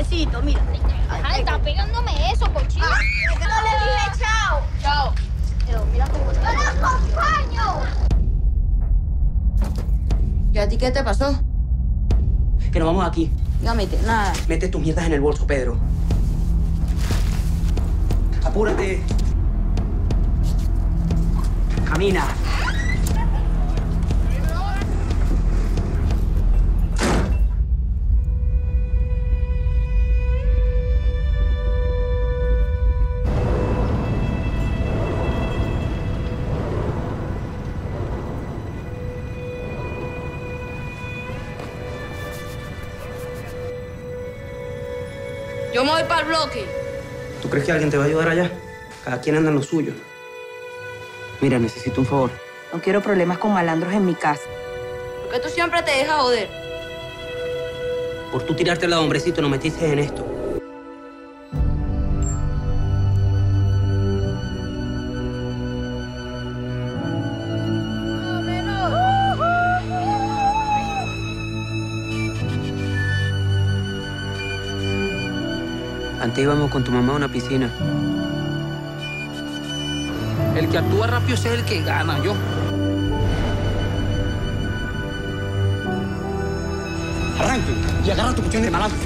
besito, mira. Ay, está pegándome eso, cochino. No le dije chao. Chao. Pero mira cómo ¡No lo acompaño! ¿Y a ti qué te pasó? Que nos vamos aquí. Dígame, nada. Mete tus mierdas en el bolso, Pedro. Apúrate. Camina. Yo me voy para el bloque. ¿Tú crees que alguien te va a ayudar allá? Cada quien anda en lo suyo. Mira, necesito un favor. No quiero problemas con malandros en mi casa. ¿Por qué tú siempre te dejas joder? Por tú tirarte al lado, hombrecito, nos metiste en esto. Antes íbamos con tu mamá a una piscina. El que actúa rápido es el que gana, yo. Arranque y agarra tu cuestión de malandro.